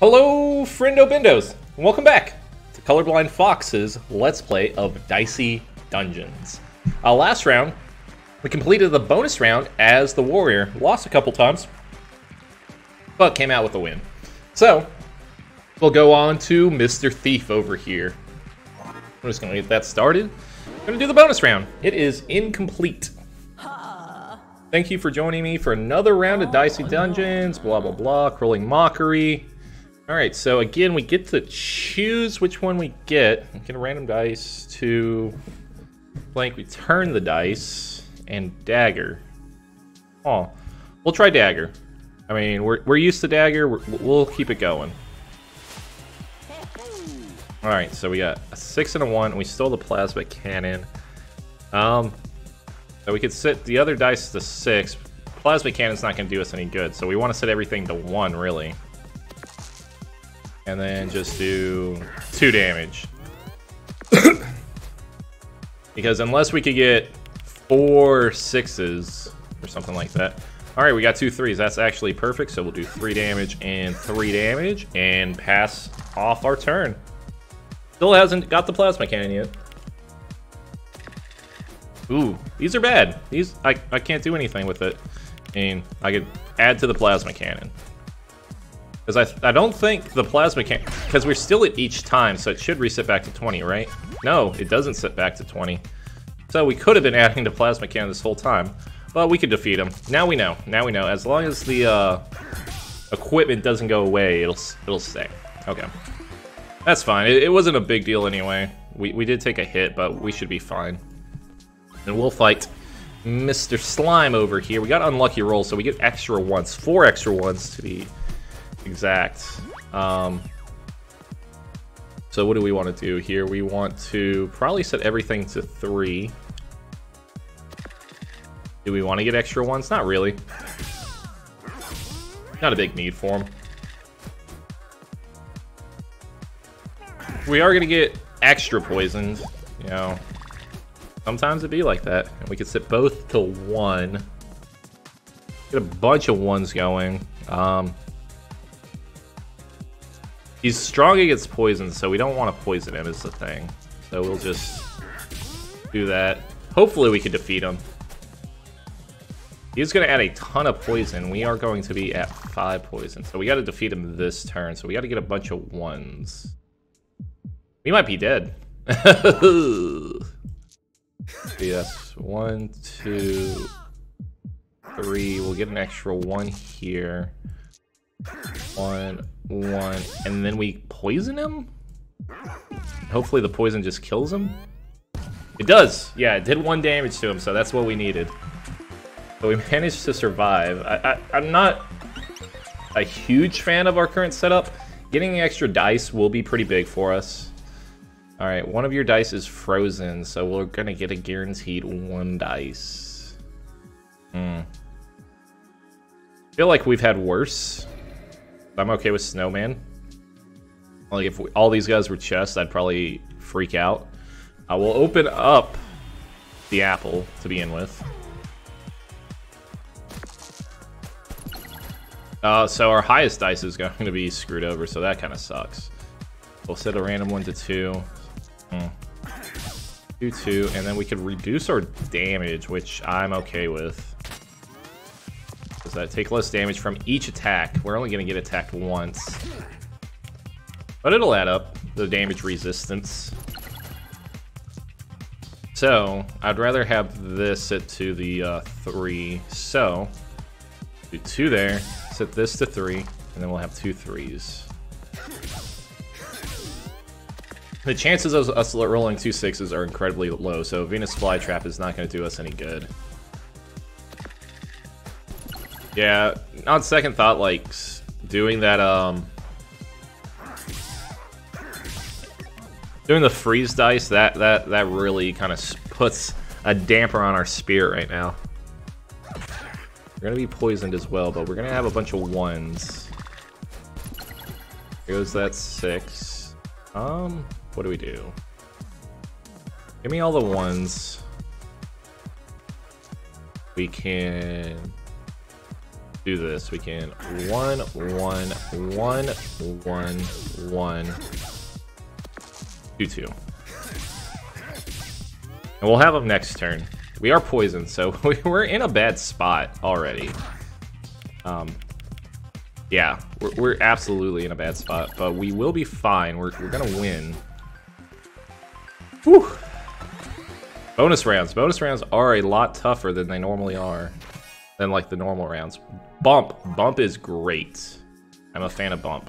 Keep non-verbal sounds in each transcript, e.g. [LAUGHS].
Hello, friendo bindos, and welcome back to Colorblind Fox's Let's Play of Dicey Dungeons. Uh, last round, we completed the bonus round as the warrior, lost a couple times, but came out with a win. So, we'll go on to Mr. Thief over here. I'm just gonna get that started. I'm gonna do the bonus round. It is incomplete. Thank you for joining me for another round of Dicey Dungeons, blah blah blah, Crawling Mockery. Alright, so again, we get to choose which one we get. We get a random dice to blank, we turn the dice, and dagger. Oh, we'll try dagger. I mean, we're, we're used to dagger, we're, we'll keep it going. Alright, so we got a 6 and a 1, and we stole the plasma cannon. Um, so we could set the other dice to 6. Plasma cannon's not going to do us any good, so we want to set everything to 1, really. And then just do 2 damage. [COUGHS] because unless we could get four sixes or something like that. Alright, we got two threes. That's actually perfect, so we'll do 3 damage and 3 damage and pass off our turn. Still hasn't got the plasma cannon yet. Ooh, these are bad. These, I, I can't do anything with it. I mean, I could add to the plasma cannon. Because I, I don't think the plasma cannon, because we're still at each time, so it should reset back to 20, right? No, it doesn't set back to 20. So we could have been adding to plasma cannon this whole time, but we could defeat him. Now we know. Now we know. As long as the uh, equipment doesn't go away, it'll it'll stay. Okay. That's fine. It, it wasn't a big deal anyway. We, we did take a hit, but we should be fine. And we'll fight Mr. Slime over here. We got unlucky rolls, so we get extra ones. Four extra ones to be exact. Um, so what do we want to do here? We want to probably set everything to three. Do we want to get extra ones? Not really. Not a big need for them. We are going to get extra poisoned, you know. Sometimes it'd be like that. And we could set both to one. Get a bunch of ones going. Um, he's strong against poison, so we don't want to poison him is the thing. So we'll just do that. Hopefully we can defeat him. He's going to add a ton of poison. We are going to be at 5 poison. So we got to defeat him this turn. So we got to get a bunch of ones. We might be dead. [LAUGHS] yes, one, two, three. We'll get an extra one here. One, one, and then we poison him? Hopefully the poison just kills him? It does! Yeah, it did one damage to him, so that's what we needed. But we [LAUGHS] managed to survive. I, I, I'm not a huge fan of our current setup. Getting extra dice will be pretty big for us. Alright, one of your dice is frozen, so we're gonna get a guaranteed one dice. Hmm. feel like we've had worse. I'm okay with Snowman. Like, if we, all these guys were chests, I'd probably freak out. I will open up the apple to begin with. Uh, so our highest dice is going [LAUGHS] to be screwed over, so that kind of sucks. We'll set a random one to two. Hmm. Two, two, and then we could reduce our damage, which I'm okay with. That take less damage from each attack? We're only going to get attacked once. But it'll add up, the damage resistance. So, I'd rather have this set to the uh, 3. So, do 2 there, set this to 3, and then we'll have two threes. The chances of us rolling two sixes are incredibly low, so Venus Flytrap is not going to do us any good. Yeah, on second thought, like, doing that, um... Doing the freeze dice, that, that, that really kind of puts a damper on our spirit right now. We're gonna be poisoned as well, but we're gonna have a bunch of ones. Here goes that six. Um, what do we do? Give me all the ones. We can do this. We can one, one, one, one, one, two, two. And we'll have them next turn. We are poisoned, so [LAUGHS] we're in a bad spot already. Um, yeah, we're, we're absolutely in a bad spot, but we will be fine. We're, we're gonna win. Whew. Bonus rounds. Bonus rounds are a lot tougher than they normally are. Than like the normal rounds. Bump. Bump is great. I'm a fan of Bump.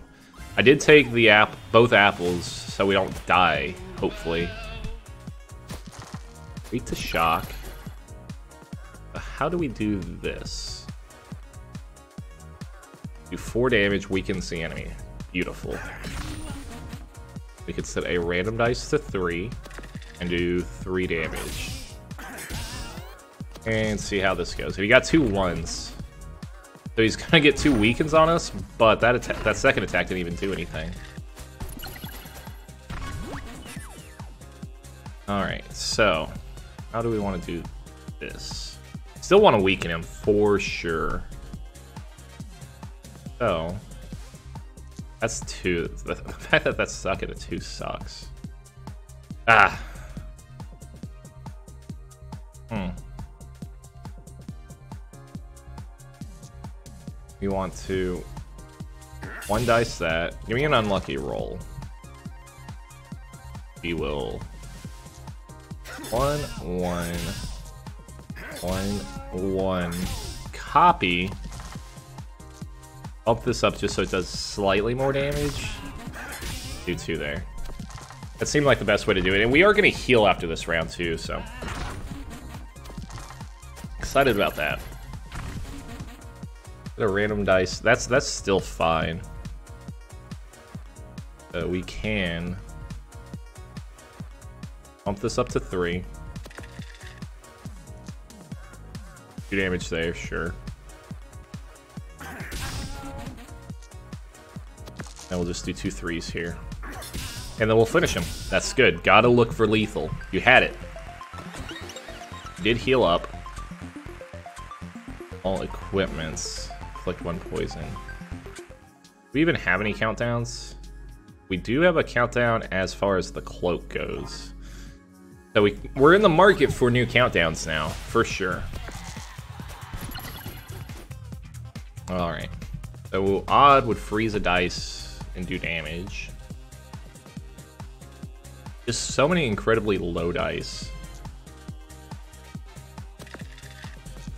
I did take the app, both apples, so we don't die, hopefully. Wait to shock. How do we do this? Do 4 damage, weakens the enemy. Beautiful. We could set a random dice to 3 and do 3 damage. And see how this goes. He got two ones, so he's gonna get two weakens on us, but that that second attack didn't even do anything. Alright, so how do we want to do this? Still want to weaken him for sure. So that's two. [LAUGHS] The fact that that's stuck a two sucks. Ah, Hmm. We want to one dice that. Give me an unlucky roll. We will one one one one copy. Up this up just so it does slightly more damage. Do two there. That seemed like the best way to do it. And we are going to heal after this round too, so excited about that. The random dice. That's that's still fine. Uh, we can bump this up to three. Two damage there, sure. And we'll just do two threes here. And then we'll finish him. That's good. Gotta look for lethal. You had it. did heal up all equipments. Collect one poison. Do we even have any countdowns? We do have a countdown as far as the cloak goes. So we, we're in the market for new countdowns now, for sure. Alright. So Odd would freeze a dice and do damage. Just so many incredibly low dice.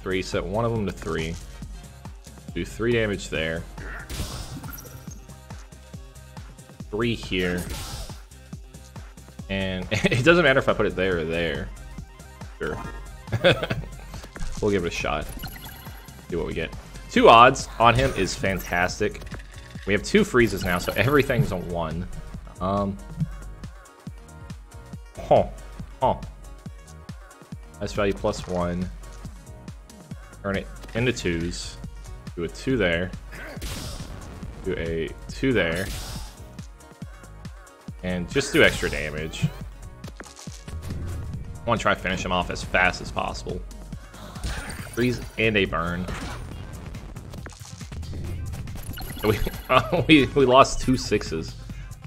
three, set one of them to three. Do three damage there. Three here. And [LAUGHS] it doesn't matter if I put it there or there. Sure. [LAUGHS] we'll give it a shot. See what we get. Two odds on him is fantastic. We have two freezes now, so everything's a one. Um. Huh. Huh. Nice value plus one. Turn it into twos. Do a two there. Do a two there. And just do extra damage. I want to try to finish him off as fast as possible. Freeze and a burn. [LAUGHS] We, [LAUGHS] we, we lost two sixes.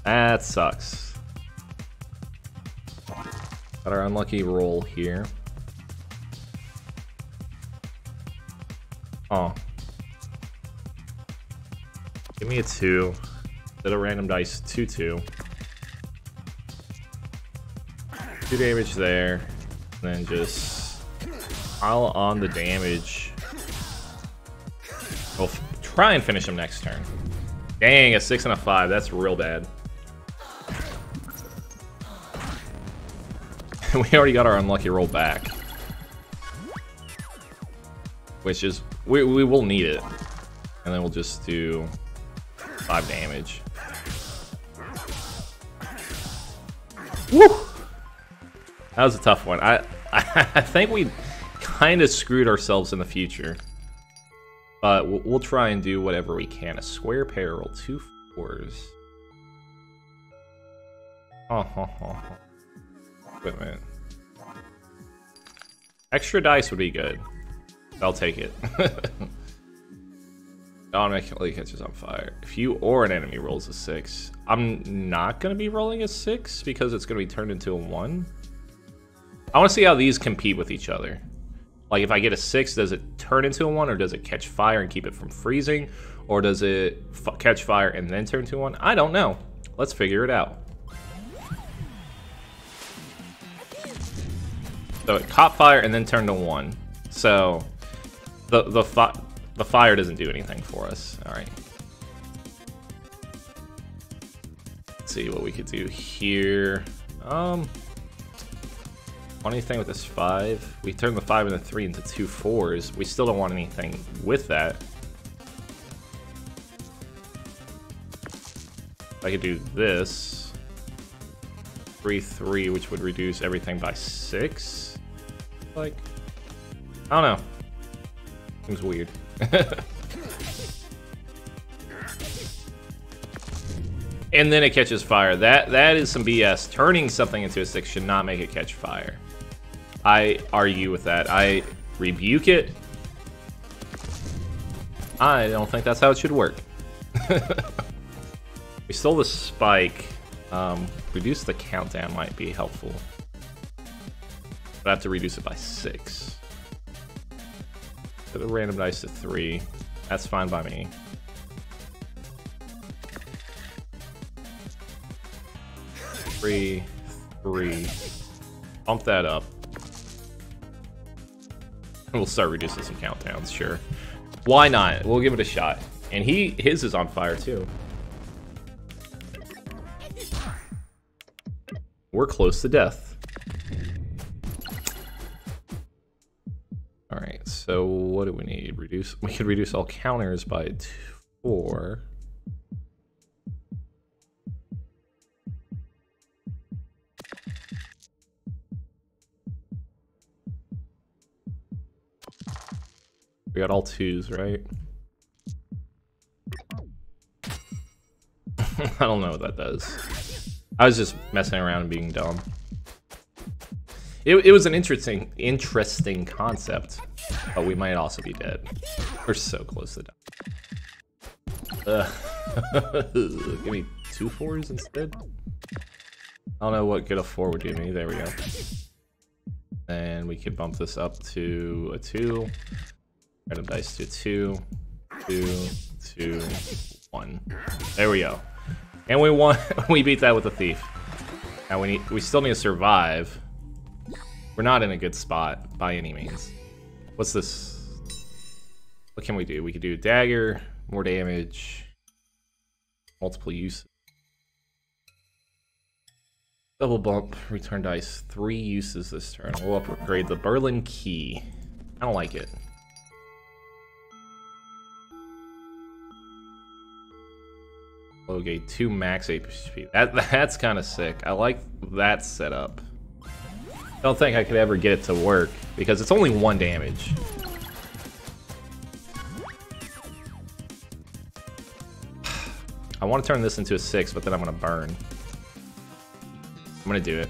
That sucks. Got our unlucky roll here. Oh. Give me a 2. Did a random dice 2 2. 2 damage there. And then just pile on the damage. We'll try and finish him next turn. Dang, a 6 and a 5. That's real bad. [LAUGHS] we already got our unlucky roll back. Which is we, we will need it. And then we'll just do 5 damage. Woo! That was a tough one. I, I, [LAUGHS] I think we kind of screwed ourselves in the future. But we'll, we'll, try and do whatever we can. A square peril, two fours. Oh, oh, oh. Equipment. Extra dice would be good. I'll take it. [LAUGHS] automatically catches on fire. If you or an enemy rolls a six, I'm not gonna be rolling a six because it's gonna be turned into a one. I want to see how these compete with each other. Like if I get a six, does it turn into a one, or does it catch fire and keep it from freezing, or does it catch fire and then turn to one? I don't know. Let's figure it out. So it caught fire and then turned to one. So the the the fire doesn't do anything for us. All right. Let's see what we could do here. Um, want anything with this five? We turn the five and the three into two fours. We still don't want anything with that. I could do this. Three, three, which would reduce everything by six. Like, I don't know. Seems weird. And then it catches fire. That that is some BS. Turning something into a six should not make it catch fire. I argue with that. I rebuke it. I don't think that's how it should work. [LAUGHS] we stole the spike. Um, reduce the countdown might be helpful. But I have to reduce it by six. Put a random dice to three. That's fine by me. Three, three. Bump that up. We'll start reducing some countdowns, sure. Why not? We'll give it a shot. And he his is on fire too. We're close to death. So what do we need? Reduce we could reduce all counters by four. We got all twos, right? [LAUGHS] I don't know what that does. I was just messing around and being dumb. It, it was an interesting, interesting concept, but we might also be dead. We're so close to death. Uh, [LAUGHS] give me two fours instead. I don't know what good a four would do me. There we go. And we could bump this up to a two. Random dice to two, two, two, one. There we go. And we won. [LAUGHS] we beat that with a thief. Now we need. We still need to survive. We're not in a good spot by any means. What's this? What can we do? We could do a dagger, more damage, multiple uses. Double bump, return dice, three uses this turn. We'll upgrade the Berlin key. I don't like it. Okay, two max HP. That [LAUGHS] that's kind of sick. I like that setup. I don't think I could ever get it to work because it's only one damage. [SIGHS] I want to turn this into a six, but then I'm gonna burn. I'm gonna do it.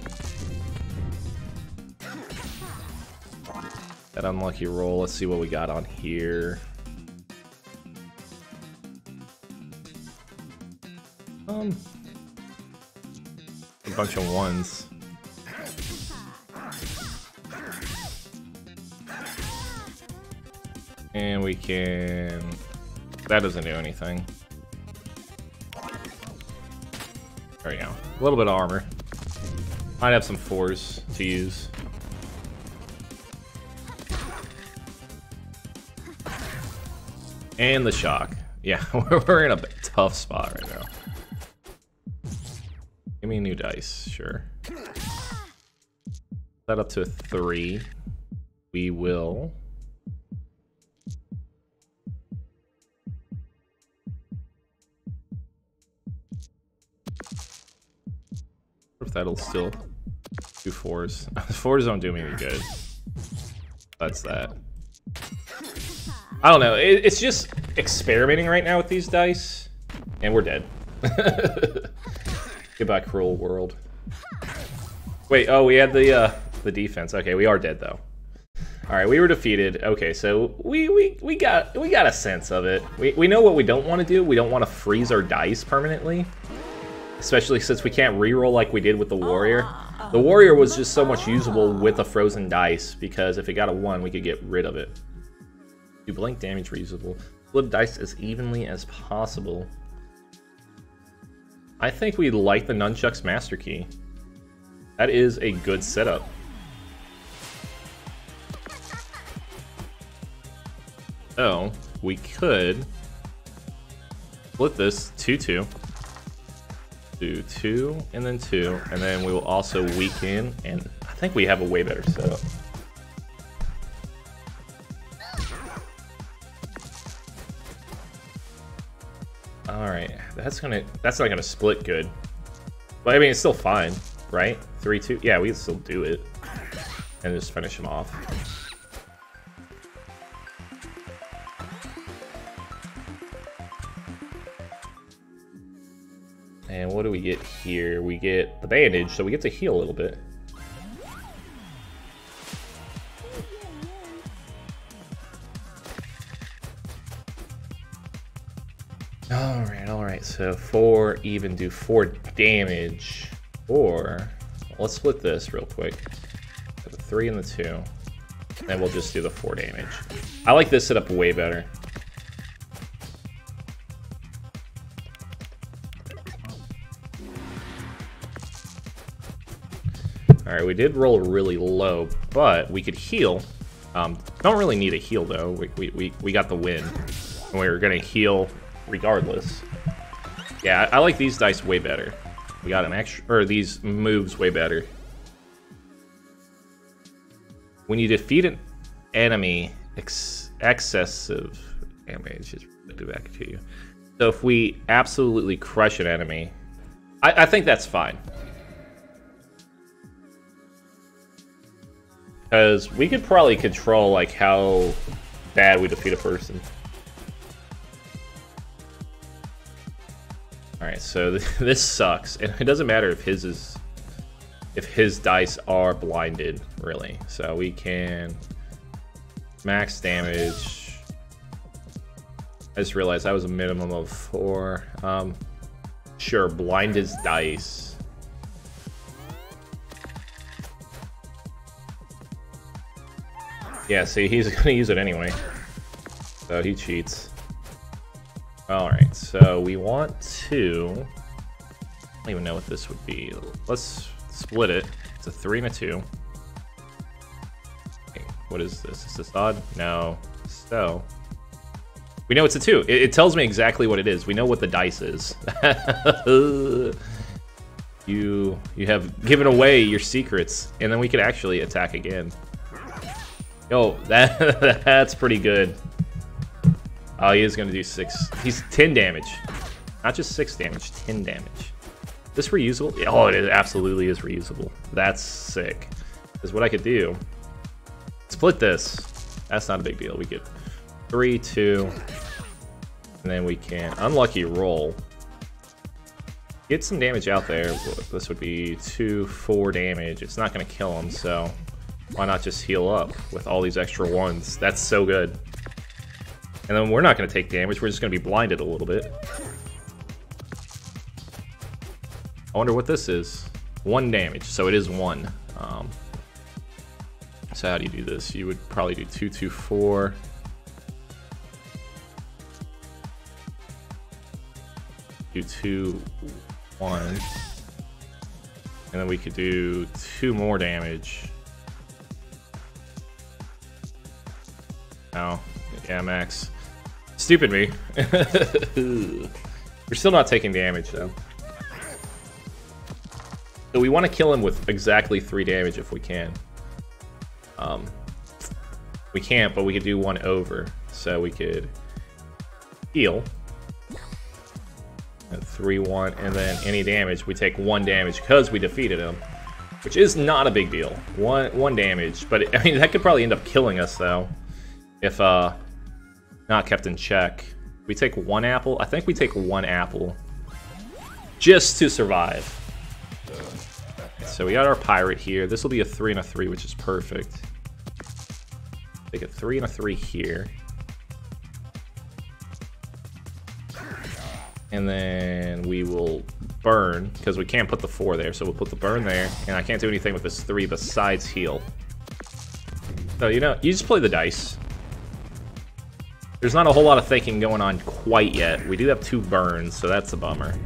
That unlucky roll. Let's see what we got on here. Um, a bunch of ones. And we can... That doesn't do anything. There we go. A little bit of armor. Might have some fours to use. And the shock. Yeah, [LAUGHS] we're in a tough spot right now. Give me a new dice, sure. Set up to a three. We will. That'll still do fours. [LAUGHS] fours don't do me any good. That's that. I don't know. It, it's just experimenting right now with these dice, and we're dead. [LAUGHS] Goodbye, cruel world. Wait, oh, we had the uh, the defense. Okay, we are dead though. All right, we were defeated. Okay, so we we we got we got a sense of it. We we know what we don't want to do. We don't want to freeze our dice permanently, especially since we can't reroll like we did with the warrior. Ah, ah. The warrior was just so much usable with a frozen dice because if it got a one, we could get rid of it. Do blink damage reusable. Split dice as evenly as possible. I think we like the Nunchuck's Master Key. That is a good setup. So, we could split this 2-2. Do 2 and then 2, and then we will also weaken, and I think we have a way better setup. Alright, that's gonna that's not gonna split good. But I mean it's still fine, right? 3-2. Yeah, we can still do it. And just finish him off. Get here? We get the bandage, so we get to heal a little bit. Alright, alright, so four even do four damage. Or, let's split this real quick. the three and the two. Then we'll just do the four damage. I like this setup way better. Alright, we did roll really low, but we could heal. Um, don't really need a heal, though. We, we, we, we got the win. And we are going to heal regardless. Yeah, I, I, like these dice way better. We got an extra... Or these moves way better. When you defeat an enemy, ex excessive damage is do back to you. So if we absolutely crush an enemy, I, I think that's fine. Because we could probably control like how bad we defeat a person. Alright, so [LAUGHS] this sucks. And it doesn't matter if his is if his dice are blinded, really. So we can max damage. I just realized that was a minimum of four. Um, sure, blind his dice. Yeah, see, he's [LAUGHS] gonna use it anyway. So he cheats. Alright, so we want to... I don't even know what this would be. Let's split it. It's a 3 and a 2. Okay, what is this? Is this odd? No. So... We know it's a 2. It, it tells me exactly what it is. We know what the dice is. [LAUGHS] you you have given away your secrets, and then we could actually attack again. Yo, that [LAUGHS] that's pretty good. Oh, he is gonna do six. He's 10 damage. Not just six damage, 10 damage. This reusable? Oh, it absolutely is reusable. That's sick. Because what I could do, split this. That's not a big deal. We get three, two, and then we can unlucky roll. Get some damage out there. This would be two, four damage. It's not gonna kill him, so why not just heal up with all these extra ones? That's so good. And then we're not going to take damage, we're just going to be blinded a little bit. I wonder what this is. One damage, so it is one. Um, so how do you do this? You would probably do two, two, four. Do two, one. And then we could do two more damage. Oh, yeah, max. Stupid me. [LAUGHS] We're still not taking damage, though. So we want to kill him with exactly three damage if we can. Um, we can't, but we could do one over. So we could heal. At 3-1, and then any damage, we take one damage because we defeated him. Which is not a big deal. One one damage, but it, I mean, that could probably end up killing us, though if uh, not kept in check. We take one apple. I think we take one apple just to survive. So we got our pirate here. This will be a three and a three, which is perfect. Take a three and a three here. And then we will burn, because we can't put the four there, so we'll put the burn there, and I can't do anything with this three besides heal. So, you know, you just play the dice. There's not a whole lot of thinking going on quite yet. We do have two burns, so that's a bummer.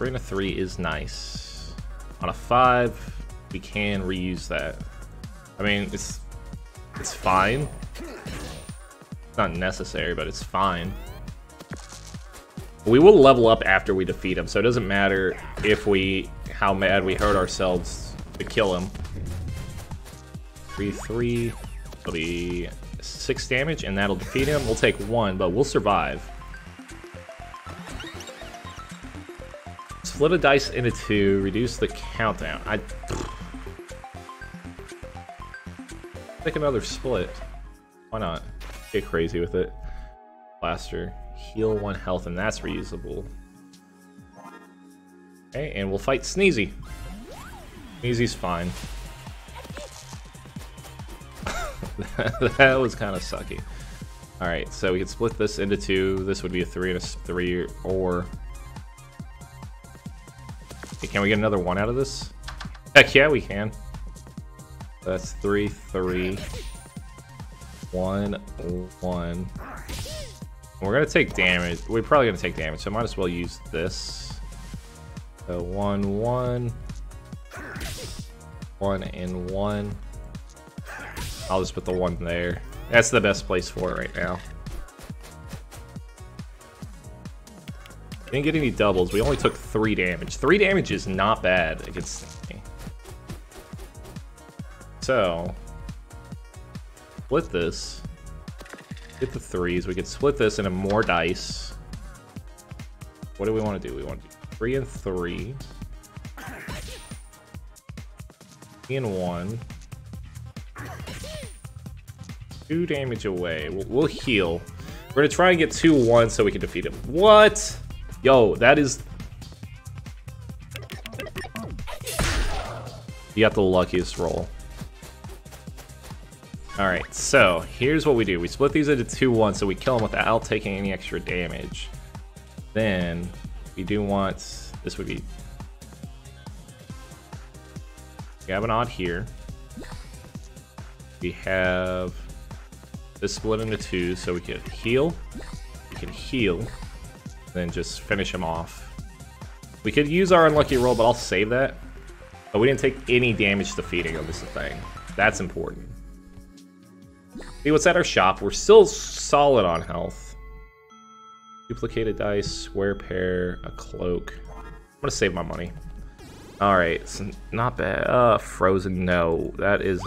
And a three is nice. On a five, we can reuse that. I mean, it's it's fine. It's not necessary, but it's fine. We will level up after we defeat him, so it doesn't matter if we how mad we hurt ourselves to kill him. 3 3 will be 6 damage, and that'll defeat him. We'll take 1, but we'll survive. Split a dice into 2, reduce the countdown. I. Take another split. Why not? Get crazy with it. Blaster. Heal 1 health, and that's reusable. Okay, and we'll fight Sneezy. Sneezy's fine. [LAUGHS] that was kind of sucky. Alright, so we can split this into two. This would be a three and a three, or... Okay, can we get another one out of this? Heck yeah, we can. That's three, three, one, one. We're gonna take damage. We're probably gonna take damage, so I might as well use this. So one, one, one, and one. I'll just put the one there. That's the best place for it right now. Didn't get any doubles. We only took three damage. Three damage is not bad against me. So, split this. Get the threes. We could split this into more dice. What do we want to do? We want to do three and three. Three and one two damage away. We'll, we'll heal. We're gonna try and get 2-1 so we can defeat him. What? Yo, that is... You got the luckiest roll. Alright, so here's what we do. We split these into 2-1 so we kill him without taking any extra damage. Then, we do want... This would be... We have an odd here. We have this split into two so we can heal. We can heal. Then just finish him off. We could use our unlucky roll, but I'll save that. But we didn't take any damage defeating him, is the thing. That's important. See what's at our shop. We're still solid on health. Duplicated dice, square pair, a cloak. I'm gonna save my money. Alright, not bad. Uh, frozen, no. That is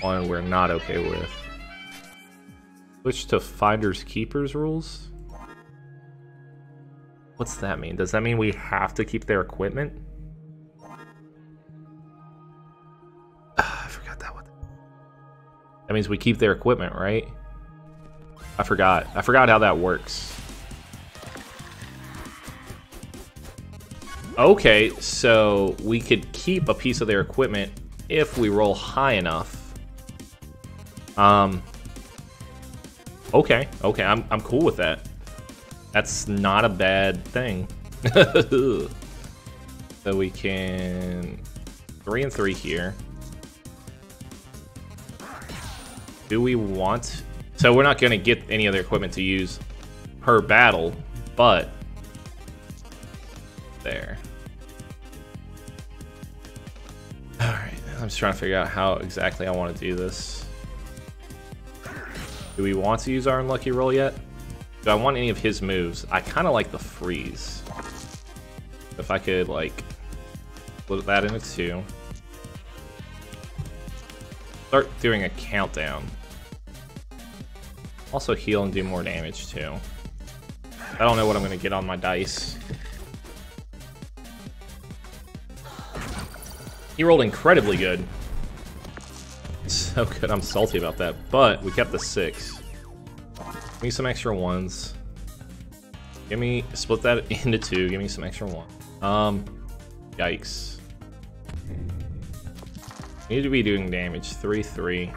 one we're not okay with. Switch to finders keepers rules? What's that mean? Does that mean we have to keep their equipment? [SIGHS] I forgot that one. That means we keep their equipment, right? I forgot. I forgot how that works. Okay, so we could keep a piece of their equipment if we roll high enough. Um, Okay, okay, I'm, I'm cool with that. That's not a bad thing. [LAUGHS] so we can... Three and three here. Do we want... So we're not going to get any other equipment to use per battle, but... There. Alright, I'm just trying to figure out how exactly I want to do this. Do we want to use our unlucky roll yet? Do I want any of his moves? I kind of like the freeze. If I could, like, split that into two. Start doing a countdown. Also heal and do more damage, too. I don't know what I'm going to get on my dice. He rolled incredibly good so good. I'm salty about that. But we kept the six. Give me some extra ones. Give me split that [LAUGHS] into two. Give me some extra one. Um, yikes. Need to be doing damage. 3 3.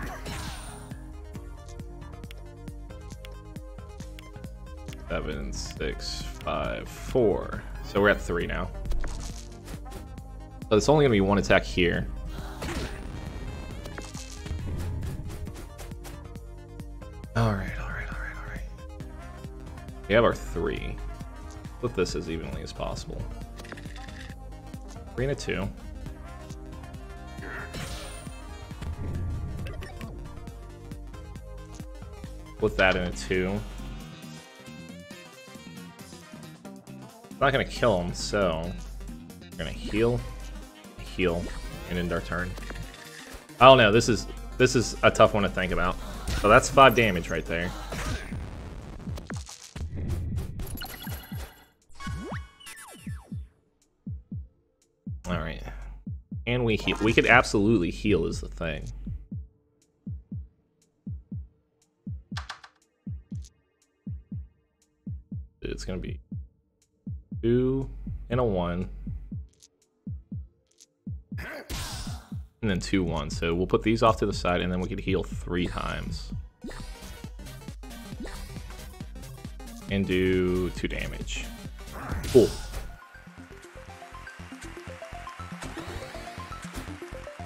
Seven, six, five, four. So we're at three now. So it's only gonna be one attack here. Alright, alright, alright, alright. We have our three. Split this as evenly as possible. Three and a two. Split that in a two. not gonna kill him, so we're gonna heal, heal, and end our turn. Oh no, this is this is a tough one to think about. So that's five damage right there. All right, and we heal. We could absolutely heal is the thing. It's gonna be two and a one. And then two one. So we'll put these off to the side and then we could heal three times. And do two damage. Cool.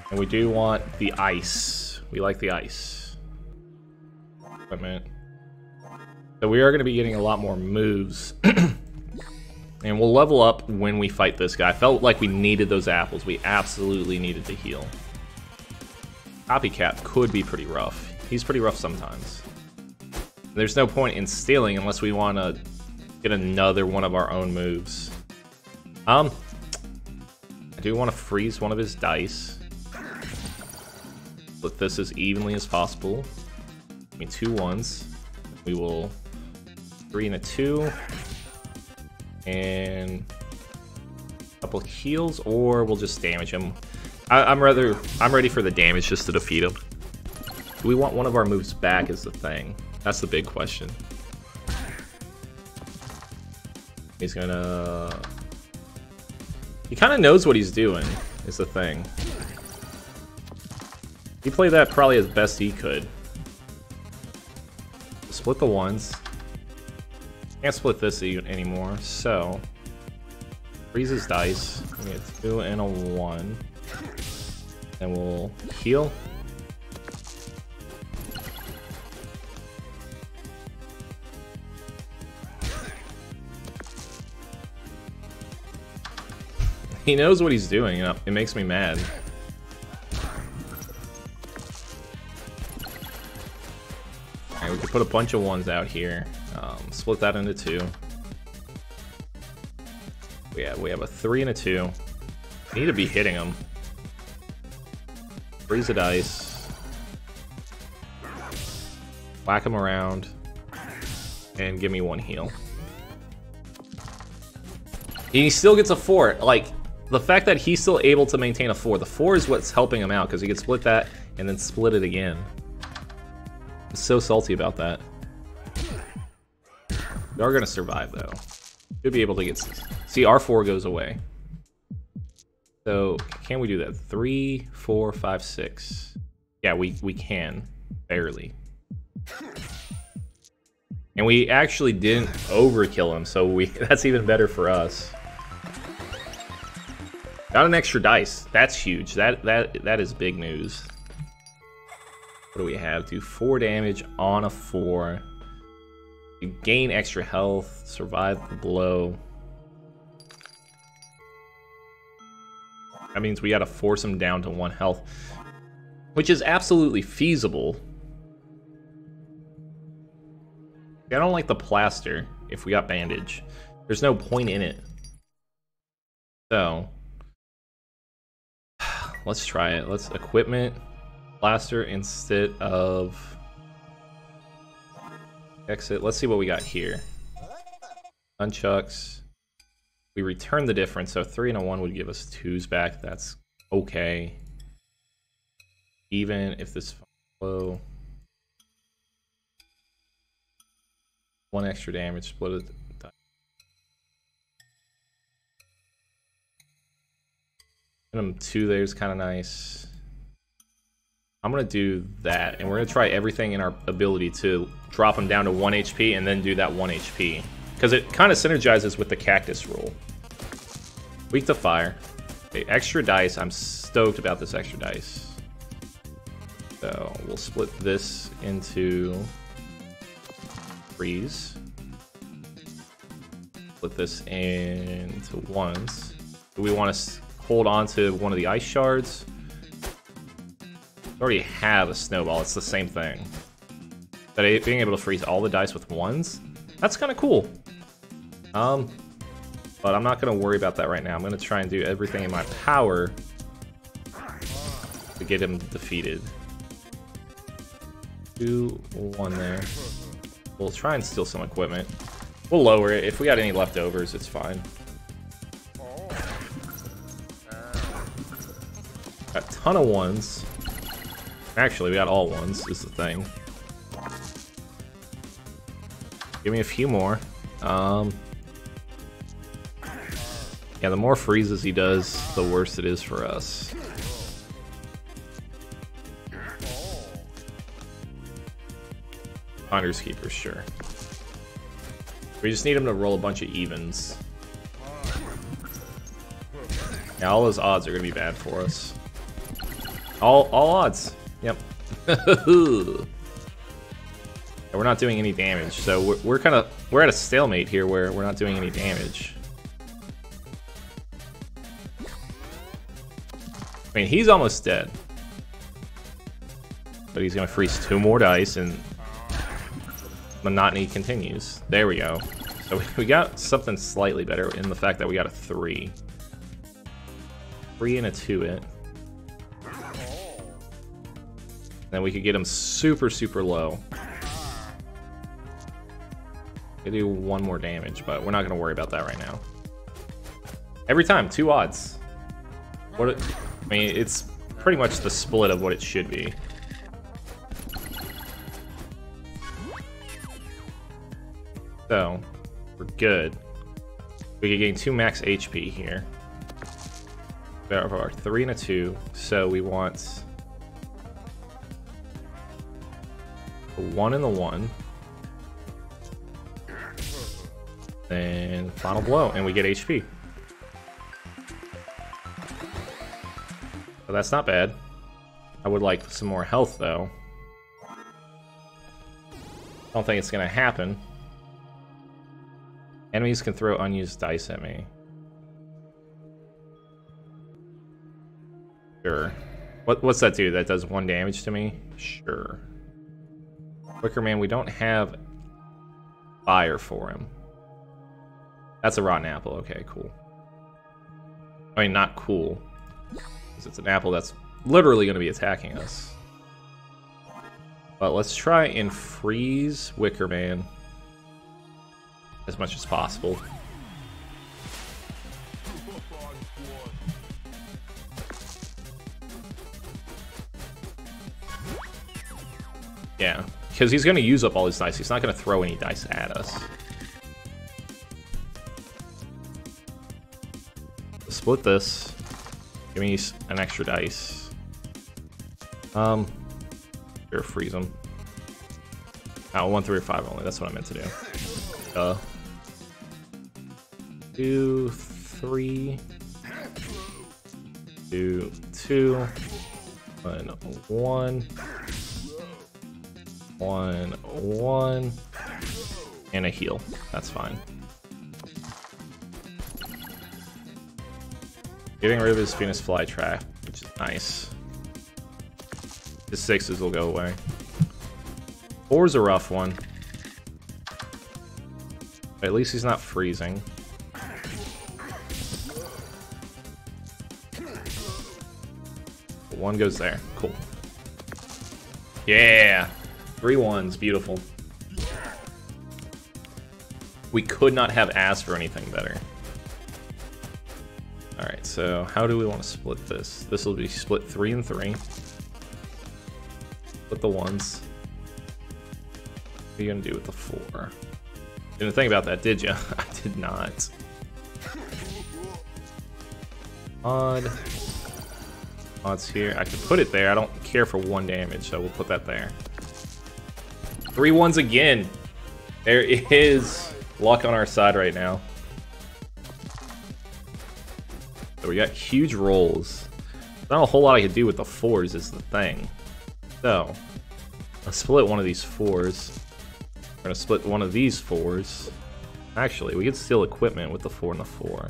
And we do want the ice. We like the ice. Equipment. So we are going to be getting a lot more moves [CLEARS THROAT] And we'll level up when we fight this guy. I felt like we needed those apples. We absolutely needed to heal. Copycat could be pretty rough. He's pretty rough sometimes. There's no point in stealing unless we want to get another one of our own moves. Um, I do want to freeze one of his dice. Split this as evenly as possible. I mean, two ones. We will three and a two and a couple heals, or we'll just damage him. I, am rather I'm ready for the damage just to defeat him. Do we want one of our moves back? Is the thing. That's the big question. He's gonna. He kind of knows what he's doing. Is the thing. He played that probably as best he could. Split the ones. Can't split this anymore, so... Freezes dice. We get two and a one. Then we'll heal. [LAUGHS] He knows what he's doing, it makes me mad. Alright, we could put a bunch of ones out here. Um, split that into two. Yeah, we have a three and a two. We need to be hitting them. Freeze the dice. Whack him around. And give me one heal. He still gets a four. Like, the fact that he's still able to maintain a four. The four is what's helping him out because he can split that and then split it again. I'm so salty about that. They are going to survive, though. Should be able to get... See, R4 goes away. So, can we do that? Three, four, five, six. Yeah, we, we can. Barely. And we actually didn't overkill him, so we [LAUGHS] that's even better for us. Got an extra dice. That's huge. That that that is big news. What do we have? Do four damage on a four. You gain extra health, survive the blow. That means we gotta force him down to one health, which is absolutely feasible. I don't like the plaster if we got bandage. There's no point in it. So, [SIGHS] let's try it. Let's equipment plaster instead of Exit. Let's see what we got here. Nunchucks. We return the difference, so 3 and a 1 would give us 2s back. That's okay. Even if this low. One extra damage, split it. Him two there is kind of nice. I'm gonna do that, and we're gonna try everything in our ability to drop him down to 1 HP and then do that 1 HP. Because it kind of synergizes with the cactus rule. Weak to fire. Okay, extra dice. I'm stoked about this extra dice. So we'll split this into freeze. Split this into ones. Do we want to hold on to one of the ice shards? We already have a snowball. It's the same thing. But being able to freeze all the dice with ones, that's kind of cool. Um, but I'm not going to worry about that right now. I'm going to try and do everything in my power to get him defeated. Two, one there. We'll try and steal some equipment. We'll lower it. If we got any leftovers, it's fine. Got a ton of ones. Actually, we got all ones, is the thing. Give me a few more. Um, yeah, the more freezes he does, the worse it is for us. Finders Keepers, sure. We just need him to roll a bunch of evens. Yeah, all those odds are gonna be bad for us. All all odds. Yep. [LAUGHS] we're not doing any damage, so we're, we're kind of we're at a stalemate here where we're not doing any damage. Mean, he's almost dead. But he's gonna freeze two more dice and monotony continues. There we go. So we got something slightly better in the fact that we got a three. Three and a two it. Then we could get him super, super low. Could do one more damage, but we're not gonna worry about that right now. Every time, two odds. What? I mean, it's pretty much the split of what it should be. So, we're good. We can gain 2 max HP here. Have our 3 and a 2, so we want... A 1 and the 1. And final blow, and we get HP. So that's not bad. I would like some more health, though. Don't think it's to happen. Enemies can throw unused dice at me. Sure. What, what's that do? That does one damage to me? Sure. Wicker Man, we don't have fire for him. That's a rotten apple. Okay, cool. I mean, not cool. Because it's an apple that's literally going to be attacking us. But let's try and freeze Wicker Man as much as possible. Yeah, because he's going to use up all his dice. He's not going to throw any dice at us. Split this. Give me an extra dice. Um, here, freeze him. Oh, one, three, or five only. That's what I meant to do. Uh, two, three, two, two, one, one, one, one, and a heal. That's fine. Getting rid of his Venus flytrap, which is nice. His sixes will go away. Four's a rough one. But at least he's not freezing. One goes there. Cool. Yeah! Three ones. Beautiful. We could not have asked for anything better. So how do we want to split this? This will be split three and three. Split the ones. What are you gonna do with the four? Didn't think about that, did you? [LAUGHS] I did not. Odd. Odds here. I can put it there. I don't care for one damage, so we'll put that there. Three ones again. There is luck on our side right now. We got huge rolls. Not a whole lot I could do with the fours is the thing. So, let's split one of these fours. We're gonna split one of these fours. Actually, we could steal equipment with the four and the four.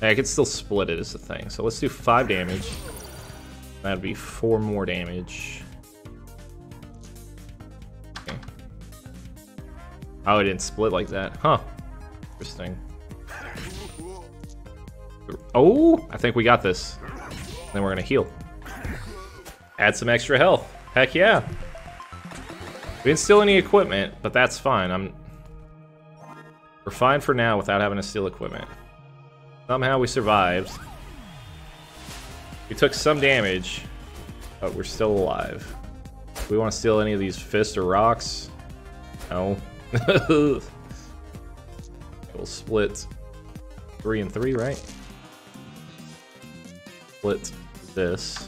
I could still split it is the thing. So let's do five damage. That'd be four more damage. Okay. Oh, it didn't split like that. Huh. Interesting. Oh, I think we got this. Then we're gonna heal. Add some extra health. Heck yeah. We didn't steal any equipment, but that's fine. I'm. We're fine for now without having to steal equipment. Somehow we survived. We took some damage, but we're still alive. We want to steal any of these fists or rocks? No. [LAUGHS] we'll split three and three, right? Split this.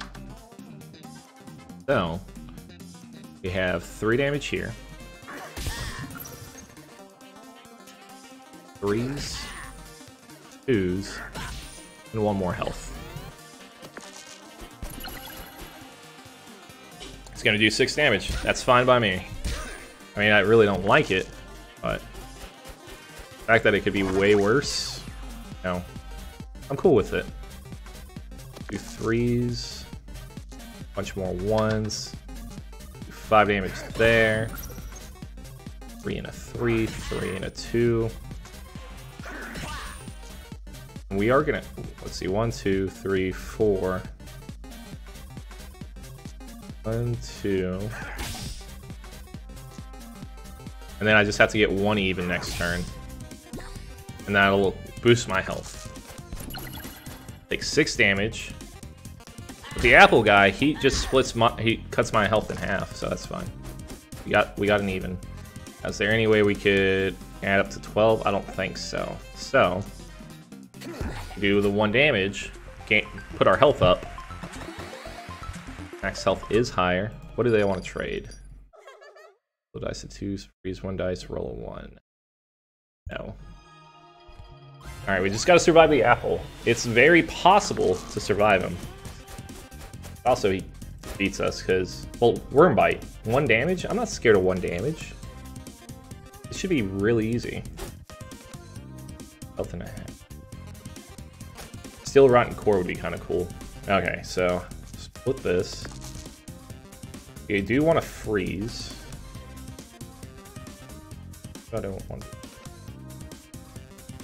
So, we have three damage here. Threes twos, and one more health. It's gonna do six damage. That's fine by me. I mean, I really don't like it, but the fact that it could be way worse, you know, I'm cool with it. Do threes, bunch more ones, do five damage there, three and a three, three and a two. We are gonna, let's see, one, two, three, four. One, two. And then I just have to get one even next turn. And that'll boost my health. Take six damage. The apple guy, he just splits my, he cuts my health in half, so that's fine. We got, we got an even. Is there any way we could add up to 12? I don't think so. So, do the one damage, put our health up. Max health is higher. What do they want to trade? Roll dice of two, freeze one dice, roll a one. No. Alright, we just gotta survive the apple. It's very possible to survive him. Also, he beats us because, well, Worm Bite. One damage? I'm not scared of one damage. It should be really easy. Health and a half. Steal Rotten Core would be kind of cool. Okay, so split this. You do want to freeze. I don't want.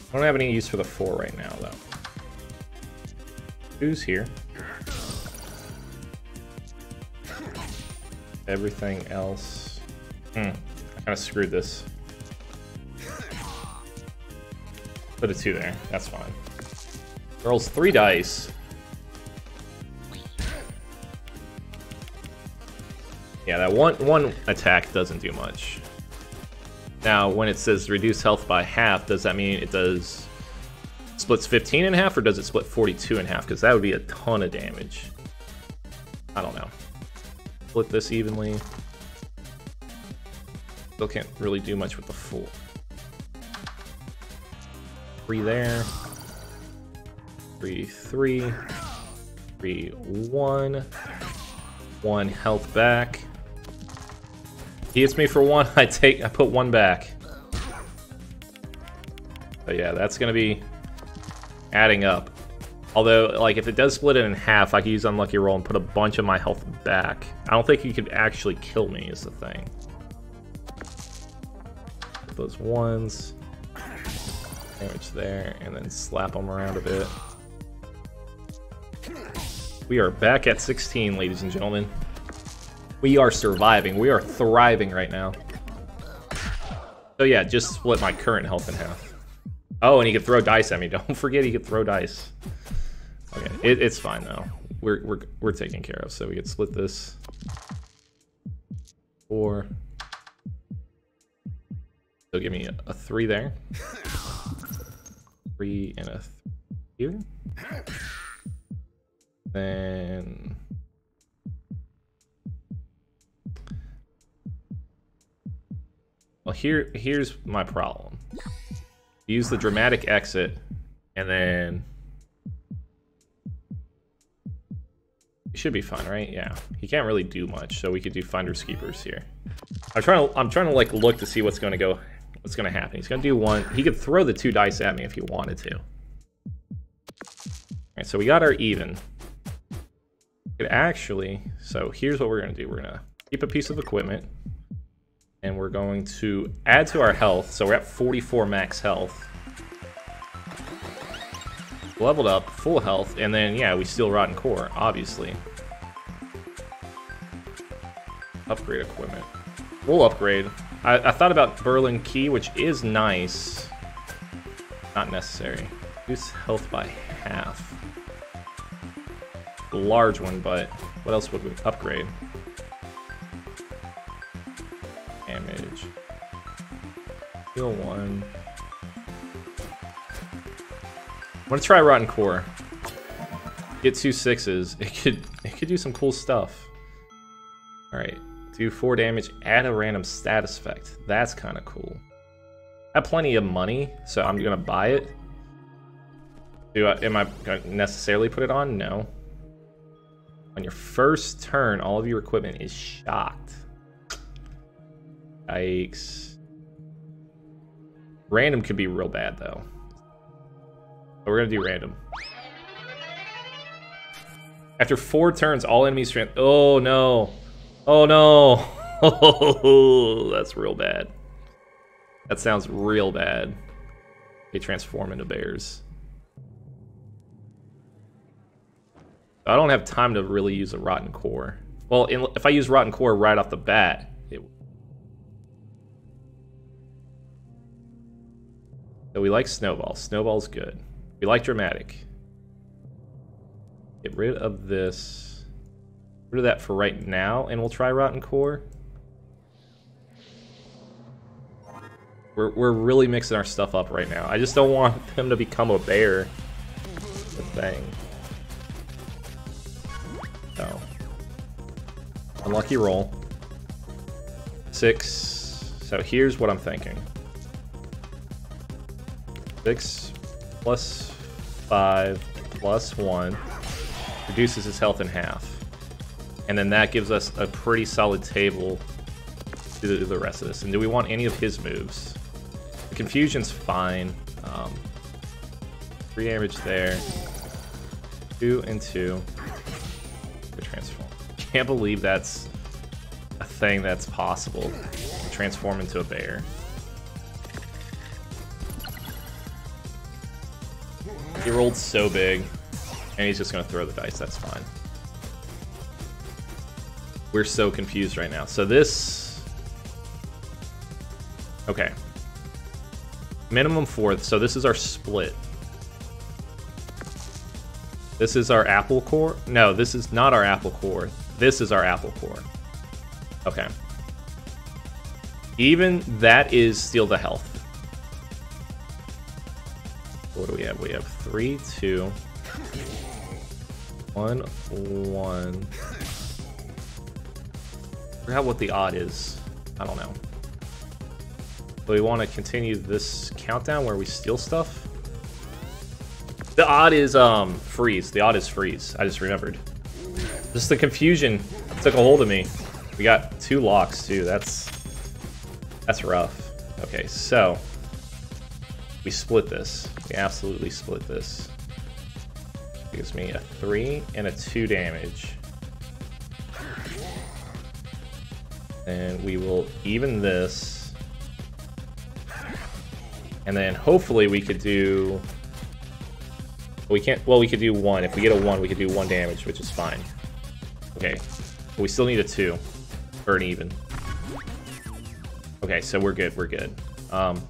I don't have any use for the four right now, though. Who's here? Everything else. Hmm. I kind of screwed this. Put a two there. That's fine. Rolls three dice. Yeah, that one one attack doesn't do much. Now, when it says reduce health by half, does that mean it does splits 15 in half, or does it split 42 in half? Because that would be a ton of damage. I don't know. Split this evenly. Still can't really do much with the full. Three there three, three, three, one, one health back. He hits me for one, [LAUGHS] I take, I put one back. So yeah, that's gonna be adding up. Although, like, if it does split it in half, I could use Unlucky Roll and put a bunch of my health back. I don't think he could actually kill me, is the thing. Those ones. Damage there, and then slap them around a bit. We are back at 16, ladies and gentlemen. We are surviving. We are thriving right now. So yeah, just split my current health in half. Oh, and he could throw dice at me. [LAUGHS] Don't forget he could throw dice. It, it's fine though. We're, we're, we're taken care of. So we could split this. Four. So give me a, a three there. [LAUGHS] Three and a th here. Then... Well, here here's my problem. Use the dramatic exit, and then he should be fine, right? Yeah, he can't really do much, so we could do Finders Keepers here. I'm trying to I'm trying to like look to see what's to go, what's to happen. He's to do one. He could throw the two dice at me if he wanted to. All right, so we got our even. It actually, so here's what we're to do. We're to keep a piece of equipment and we're going to add to our health. So we're at 44 max health. Leveled up, full health, and then, yeah, we steal Rotten Core, obviously. Upgrade equipment. We'll upgrade. I, I thought about Berlin Key, which is nice. Not necessary. Reduce health by half. large one, but what else would we upgrade? damage. Heal one. I'm gonna try Rotten Core. Get two sixes. It could it could do some cool stuff. Alright. Do four damage, add a random status effect. That's kinda cool. I have plenty of money, so I'm gonna buy it. Do I, am I gonna necessarily put it on? No. On your first turn, all of your equipment is shocked. Yikes. Random could be real bad, though. But we're gonna do random. After four turns, all enemies. Oh no! Oh no! Oh, [LAUGHS] that's real bad. That sounds real bad. They transform into bears. I don't have time to really use a rotten core. Well, if I use rotten core right off the bat, it So we like Snowball. Snowball's good. We like Dramatic. Get rid of this. Get rid of that for right now, and we'll try Rotten Core. We're, we're really mixing our stuff up right now. I just don't want [LAUGHS] him to become a bear. The thing. So. Unlucky roll. Six. So here's what I'm thinking. 6 plus 5 plus 1 reduces his health in half. And then that gives us a pretty solid table to do the rest of this. And do we want any of his moves? The confusion's fine. Um, three damage there. Two and two. The Transform. Can't believe that's a thing that's possible. Transform into a bear. He rolled so big. And he's just going to throw the dice. That's fine. We're so confused right now. So this... Okay. Minimum fourth. So this is our split. This is our apple core. No, this is not our apple core. This is our apple core. Okay. Even that is steal the health. Have? We have three, two, one, one. I forgot what the odd is. I don't know. But we want to continue this countdown where we steal stuff. The odd is um freeze. The odd is freeze. I just remembered. Just the confusion took a hold of me. We got two locks too. That's that's rough. Okay, so we split this. We absolutely split this. Gives me a 3 and a 2 damage. And we will even this. And then hopefully we could do... We can't... Well, we could do 1. If we get a 1, we could do 1 damage, which is fine. Okay. But we still need a 2. Or an even. Okay, so we're good. We're good. Um,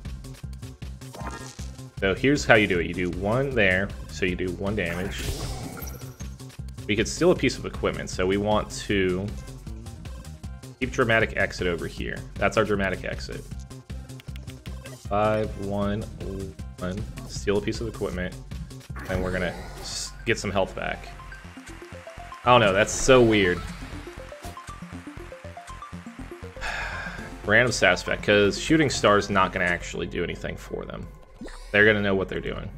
so here's how you do it. You do one there, so you do one damage. We could steal a piece of equipment, so we want to keep dramatic exit over here. That's our dramatic exit. Five, one, one. Steal a piece of equipment, and we're gonna get some health back. Oh no, that's so weird. [SIGHS] Random effect, because Shooting Star is not to actually do anything for them. They're to know what they're doing.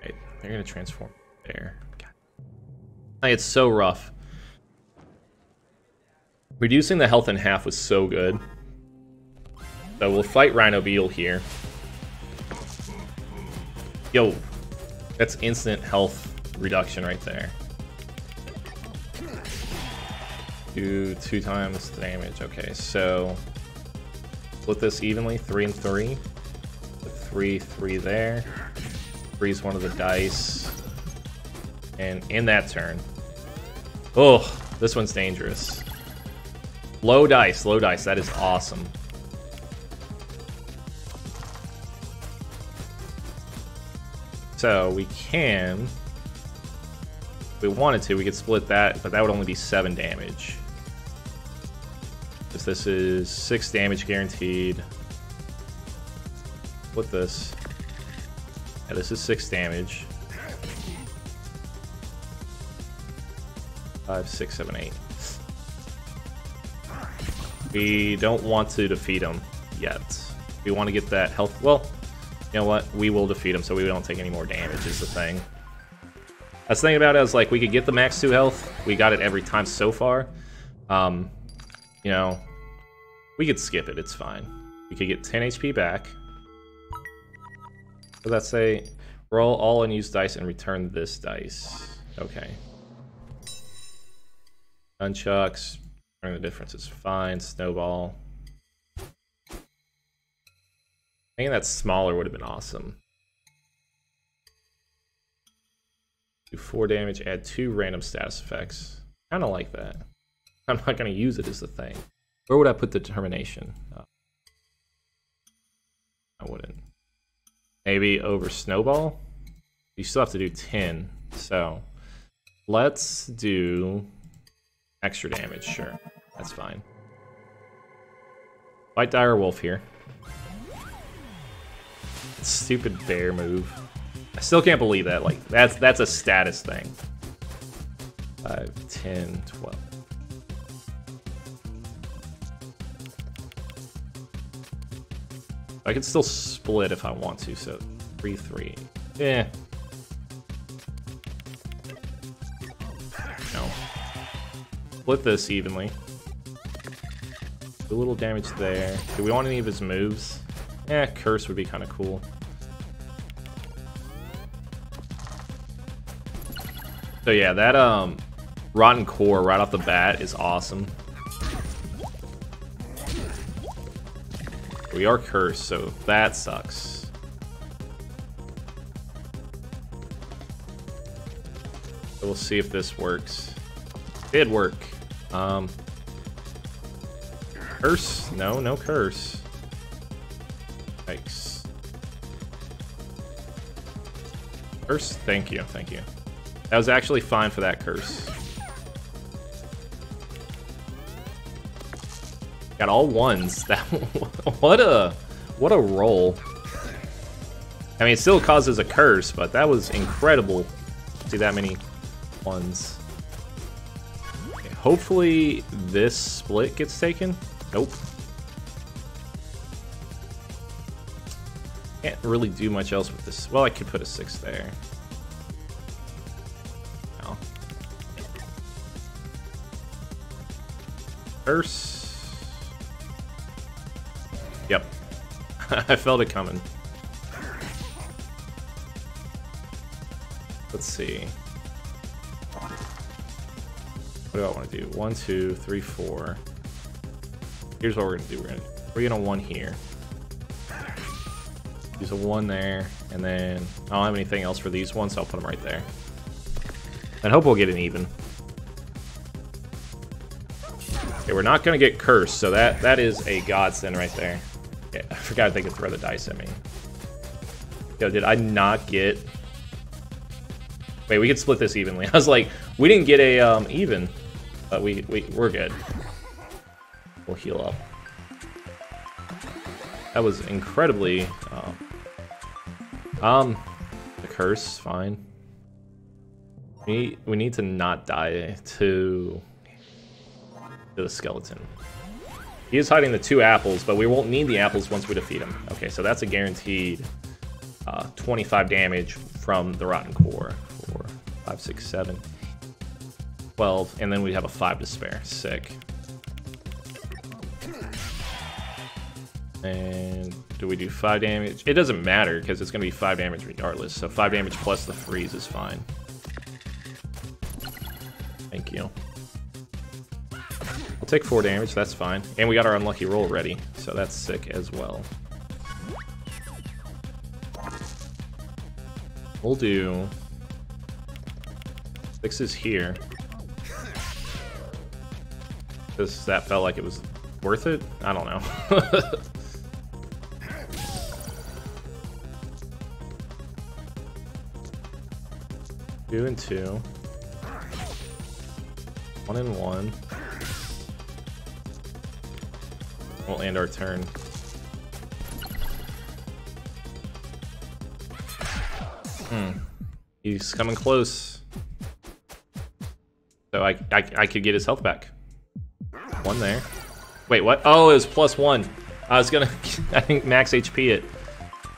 Right, they're to transform there. God. It's so rough. Reducing the health in half was so good. So we'll fight Rhino Beetle here. Yo, that's instant health reduction right there. Do two times the damage. Okay, so split this evenly, three and three. Three, three there. Freeze one of the dice. And in that turn. Oh, this one's dangerous. Low dice, low dice. That is awesome. So we can, if we wanted to, we could split that, but that would only be seven damage. Because this is six damage guaranteed. With this. Yeah, this is six damage. Five, six, seven, eight. We don't want to defeat him yet. We want to get that health. Well, you know what? We will defeat him so we don't take any more damage is the thing. I was thinking about it, I was like, we could get the max 2 health. We got it every time so far. Um, you know, we could skip it, it's fine. We could get 10 HP back. That say? Roll all unused dice and return this dice. Okay. Nunchucks. The difference is fine. Snowball. I think that smaller would have been awesome. Do 4 damage, add 2 random status effects. Kind of like that. [LAUGHS] I'm not going to use it as the thing. Where would I put the determination? Uh, I wouldn't. Maybe over Snowball? You still have to do 10, so... Let's do extra damage, sure. That's fine. Fight Dire Wolf here. Stupid bear move. I still can't believe that. Like, that's that's a status thing. 5, 10, 12. I can still split if I want to, so 3, 3. Eh. No. Split this evenly. Do a little damage there. Do we want any of his moves? Eh, Curse would be kind of cool. So yeah, that um, Rotten Core right off the bat is awesome. We are cursed, so that sucks. We'll see if this works. Did work. Um, curse? No, no curse. Yikes. Curse? Thank you, thank you. That was actually fine for that curse. Got all ones. [LAUGHS] That what a what a roll. I mean, it still causes a curse, but that was incredible. See that many ones. Okay, hopefully this split gets taken. Nope. Can't really do much else with this. Well, I could put a six there. No. Curse. Yep. [LAUGHS] I felt it coming. Let's see. What do I want to do? One, two, three, four. Here's what we're gonna do. We're gonna we're gonna one here. Use a one there, and then I don't have anything else for these ones, so I'll put them right there. And hope we'll get an even. Okay, we're not gonna get cursed, so that that is a godsend right there. Yeah, I forgot they could throw the dice at me. Yo, did I not get... Wait, we could split this evenly. [LAUGHS] I was like, we didn't get a um, even, but we, we, we're good. We'll heal up. That was incredibly... Uh, um, the curse, fine. We, we need to not die to, to the skeleton. He is hiding the two apples, but we won't need the apples once we defeat him. Okay, so that's a guaranteed uh, 25 damage from the Rotten Core. 4, 5, 6, 7, 12, and then we have a 5 to spare. Sick. And do we do 5 damage? It doesn't matter, because it's going to be 5 damage regardless. So 5 damage plus the freeze is fine. Thank you. Take 4 damage, that's fine. And we got our unlucky roll ready, so that's sick as well. We'll do... Sixes here. Because that felt like it was worth it? I don't know. [LAUGHS] two and two. One and one. We'll end our turn. Hmm. He's coming close. So I, I, I could get his health back. One there. Wait, what? Oh, it was plus one. I was gonna, [LAUGHS] I think, max HP it.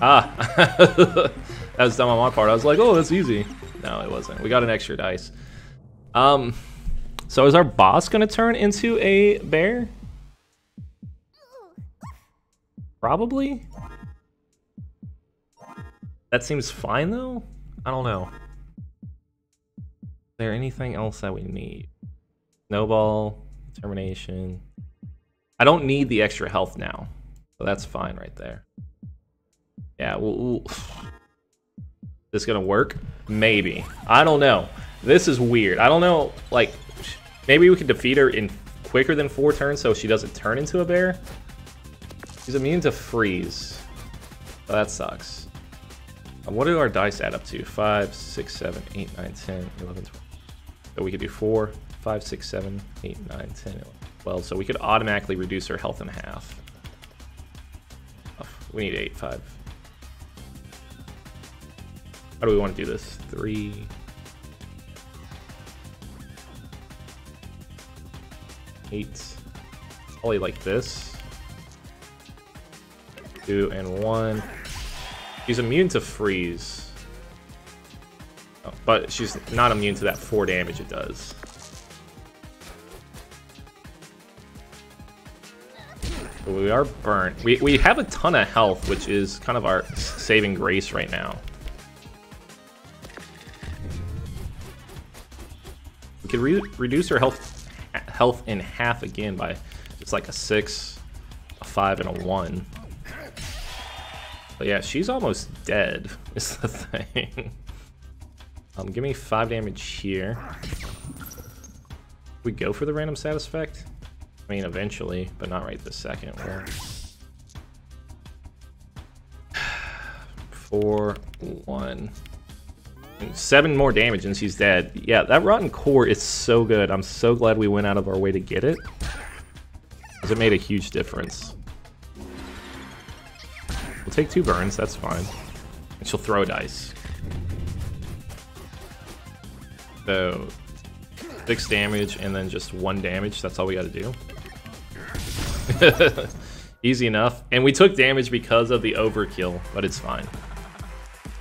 Ah. [LAUGHS] that was dumb on my part. I was like, oh, that's easy. No, it wasn't. We got an extra dice. Um, so is our boss gonna turn into a bear? Probably. That seems fine though? I don't know. Is there anything else that we need? Snowball, determination. I don't need the extra health now. So that's fine right there. Yeah, we'll, we'll... [SIGHS] this gonna work? Maybe. I don't know. This is weird. I don't know, like, maybe we could defeat her in quicker than four turns so she doesn't turn into a bear? She's immune to freeze. So that sucks. What do our dice add up to? 5, 6, 7, 8, 9, 10, 11, 12. So we could do 4, 5, 6, 7, 8, 9, 10, 11, 12. So we could automatically reduce her health in half. Oh, we need 8, 5. How do we want to do this? 3... Eight. Probably like this. Two and one. She's immune to freeze. Oh, but she's not immune to that 4 damage it does. But we are burnt. We, we have a ton of health, which is kind of our saving grace right now. We could re reduce her health health in half again by just like a 6, a 5, and a 1. But yeah, she's almost dead, [LAUGHS] is the thing. um, give me 5 damage here. We go for the random status effect? I mean, eventually, but not right this second. [SIGHS] Four, one, seven more damage and she's dead. Yeah, that rotten core is so good. I'm so glad we went out of our way to get it. Because it made a huge difference. We'll take two burns, that's fine. And she'll throw dice. So, six damage and then just one damage, that's all we gotta do. [LAUGHS] Easy enough. And we took damage because of the overkill, but it's fine.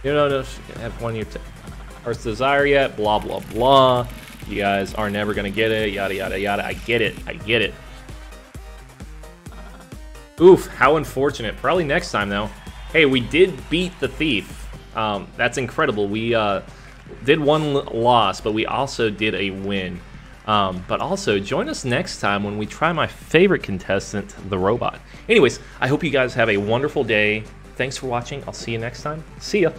You know, no, she can have one your Heart's Desire yet, blah, blah, blah. You guys are never gonna get it, yada, yada, yada. I get it, I get it. Oof, how unfortunate. Probably next time, though. Hey, we did beat the Thief. Um, that's incredible. We uh, did one loss, but we also did a win. Um, but also, join us next time when we try my favorite contestant, the robot. Anyways, I hope you guys have a wonderful day. Thanks for watching. I'll see you next time. See ya.